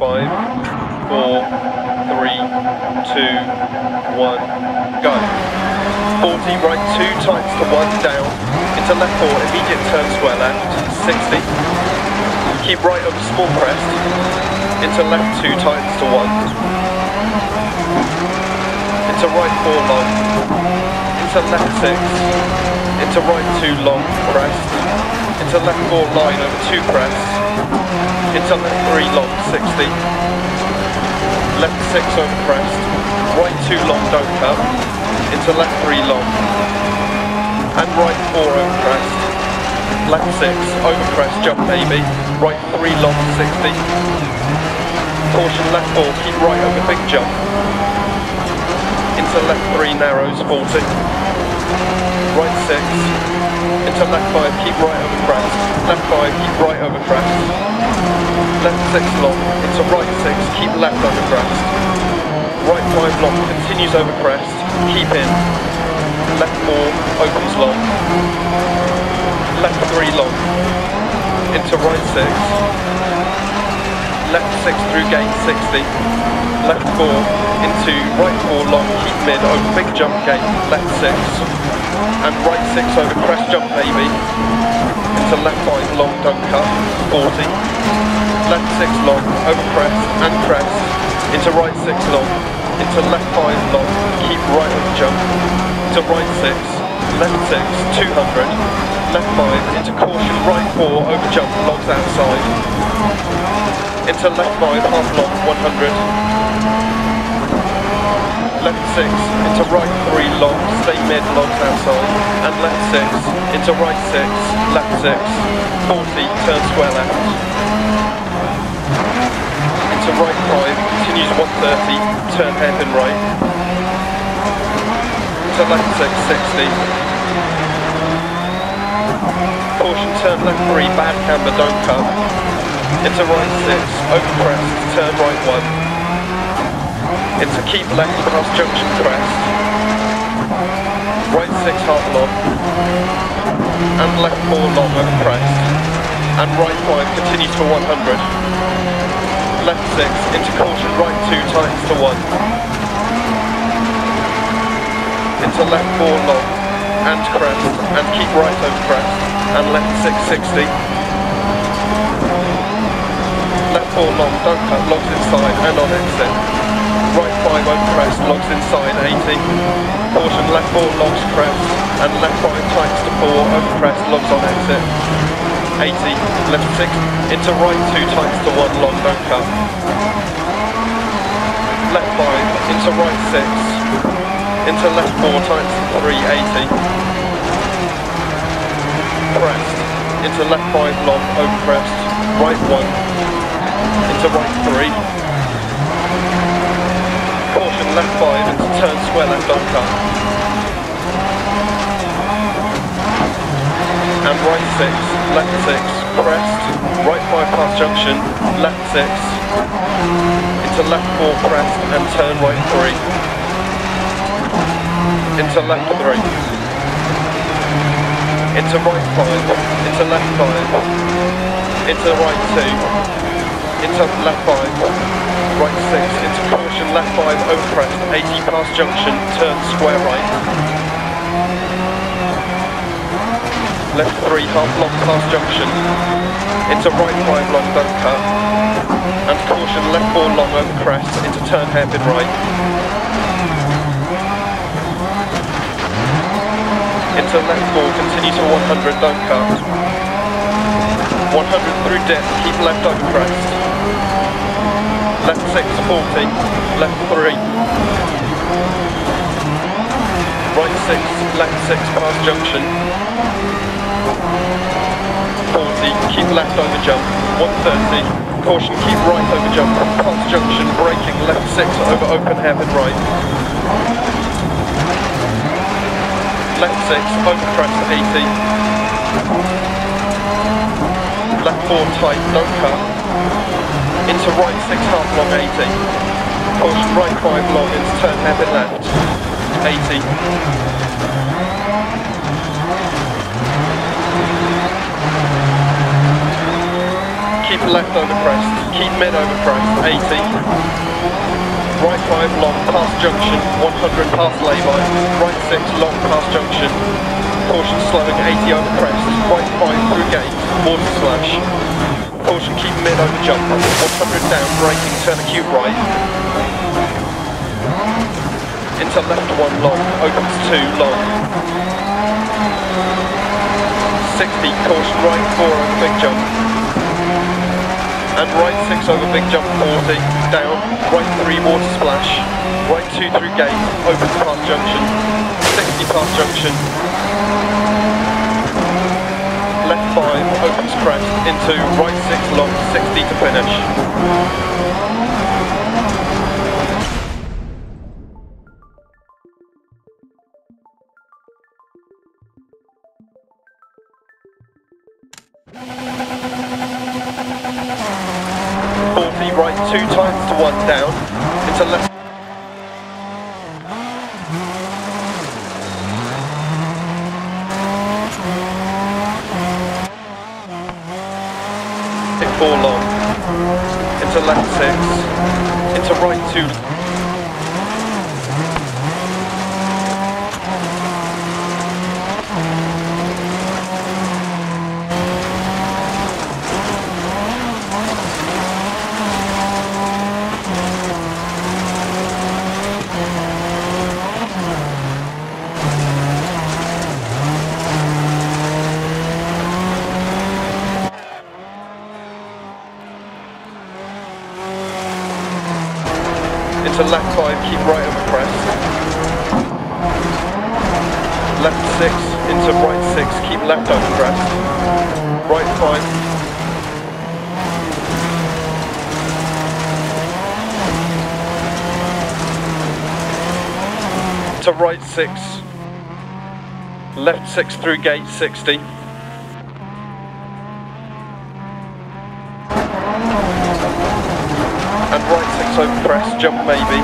five, four, three, two, one, go. 40, right two tights to one, down, into left four, immediate turn square left, 60. Keep right over small crest, into left two tights to one, into right four long, into left six, into right two long, crest, into left four line over two crests, into left three long, 60, left six over crest, right two long, don't cut, into left three long, and right four over crest, left six, over crest, jump baby, right three long, 60, caution left four, keep right over big jump, into left three narrows, 40, right six, into left five, keep right over crest, left five, keep right over crest, left six long, into right six, keep left over crest, right five long, continues over crest, keep in, left four, opens long, left three long, into right six, left six through gate 60, left four, into right four long, keep mid, over big jump gate, left six, and right six over crest jump baby, into left five long, don't cut, 40, left six long, over crest and crest, into right six long, into left five long, keep right over jump, to right six, left six, 200, left five, into caution, right four, over jump, logs outside, into left five, half long, 100, left six, into right three, long, stay mid, logs outside, and left six, into right six, left six, 40, turn square left, into right five, continues 130, turn hairpin right, to left six, 60, caution turn left three, bad camber, don't cut, into right 6, over crest, turn right 1. Into keep left, cross junction crest. Right 6 half long. And left 4 long over crest. And right 5 continues for 100. Left 6, into caution, right 2 tightens to 1. Into left 4 long. And crest, and keep right over crest. And left 660. 4 long duck cut uh, logs inside and on exit. Right 5 open crest, logs inside 80. Caution left 4 logs crest and left 5 tightens to 4 over crest, logs on exit. 80, left 6 into right 2 tightens to 1 long don't cut. Left 5 into right 6 into left 4 tightens to 380 crest, into left 5 long, over crest, right 1, into right 3, Caution left 5 into turn square left on cut. And right 6, left 6, crest, right 5 past junction, left 6, into left 4 crest and turn right 3. Into left 3. Into right 5, into left 5, into right 2, into left 5, right 6, into caution, left 5, over crest, 80 past junction, turn square right. Left 3, half long past junction, into right 5 long, don't cut. And caution, left 4 long over crest, into turn hairpin right. Into left 4, continue to 100, don't cut. 100 through dip, keep left over crest left 6, 40, left 3. Right 6, left 6 past junction. 40, keep left over jump, 130. Caution, keep right over jump, past junction, braking, left 6 over open hairpin right. Left 6, over crest 80. Left 4 tight, don't cut into right 6 half long 80. Push right 5 long into turn hairpin left. 80. Keep left over crest. keep mid over crest, 80. Right 5 long, past junction, 100 past lay-by. Right 6 long, past junction. Caution slowing, 80 over crest. Right 5 through gate, water splash. Caution keep mid over jump, 100 down, braking, turn acute right. Into left 1 long, opens 2 long. 60, caution right 4 over big jump. And right 6 over big jump 40, down, right 3 water splash, right 2 through gate, opens past junction, 60 past junction. 5 opens crest into right 6 long, 60 to finish. 40 right two times to one down into left. left 6, into right 2. for left 5, keep right over crest. Left 6 into right 6, keep left over crest. Right 5. To right 6. Left 6 through gate 60. Crest, jump maybe.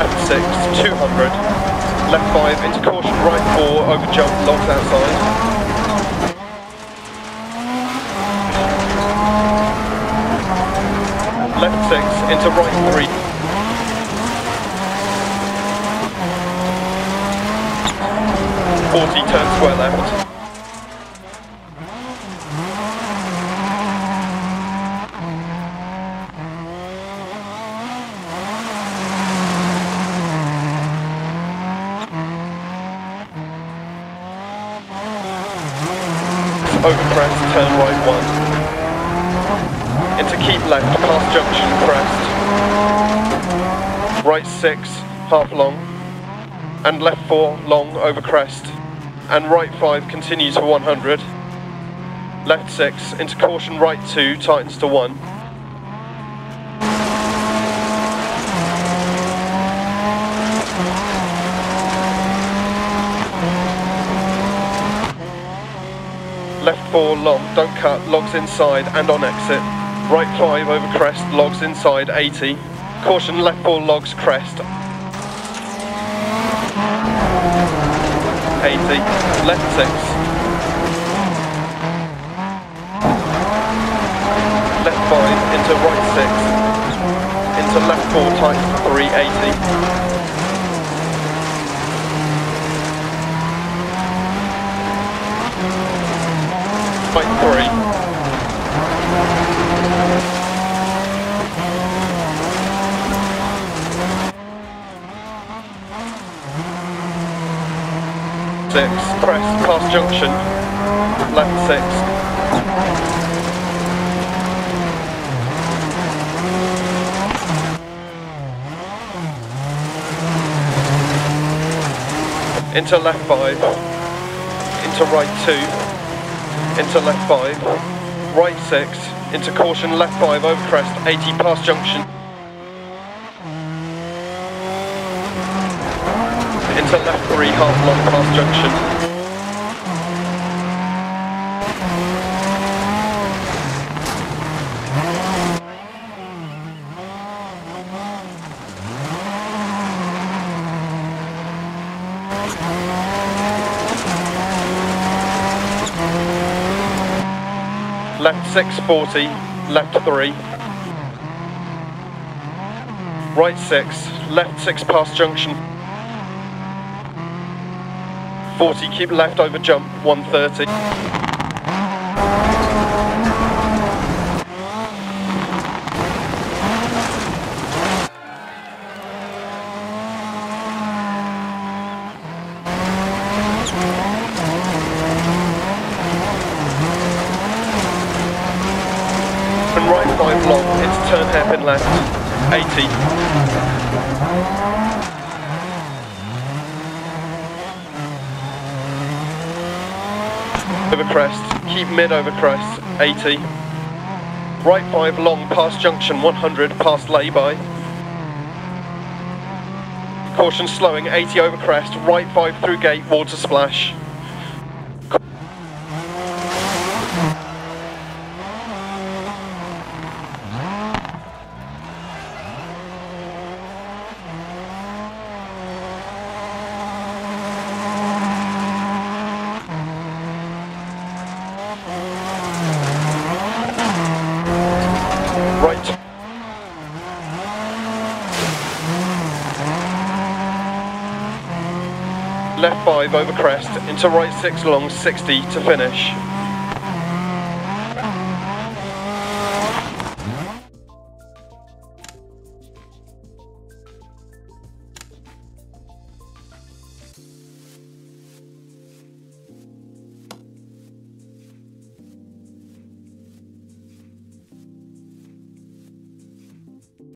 Left six, 200. Left five into caution, right four, over jump, logs outside. Left six into right three. 40 turn square left. Over crest, turn right one. Into keep left, past junction, crest. Right six, half long. And left four, long, over crest and right 5 continues for 100. Left 6 into caution right 2 tightens to 1. Left 4 long, don't cut, logs inside and on exit. Right 5 over crest, logs inside 80. Caution left 4 logs crest, 80, left 6. Left 5 into right 6. Into left 4 times 380. Right 3. Six, crest, past junction, left six. Into left five, into right two, into left five, right six, into caution, left five, over crest, 80 past junction. into left 3 half long past junction. left 640, left 3, right 6, left 6 past junction 40, keep left over jump, 130. And right 5 block, it's turn hairpin left, 80. Over crest, keep mid over crest, 80. Right 5 long, past junction, 100, past lay-by. Caution slowing, 80 over crest, right 5 through gate, water splash. Right. 5 over crest, into right 6 long, 60 to finish.